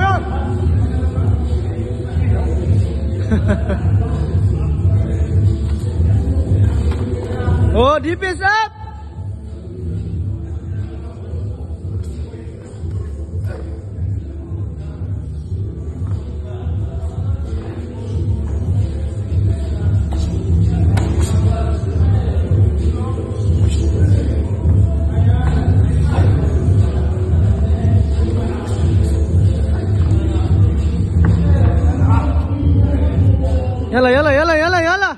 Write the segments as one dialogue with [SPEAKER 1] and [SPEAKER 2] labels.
[SPEAKER 1] yan!
[SPEAKER 2] Oh, defense up! Yala, yala, yala, yala, yala.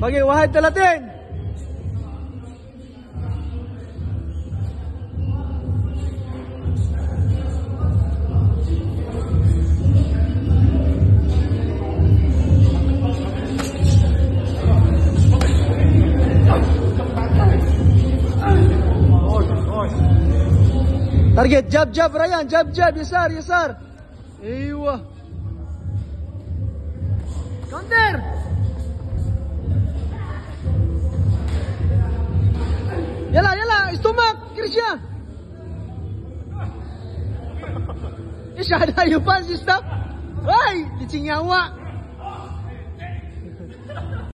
[SPEAKER 2] Bagi Wahid Talatin. Target jab jab Ryan jab jab yasar yasar. Ewa. Counter. Yala yala istomak Krisya. Isya ada you pan si stop. Why, licing nyawa.